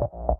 you.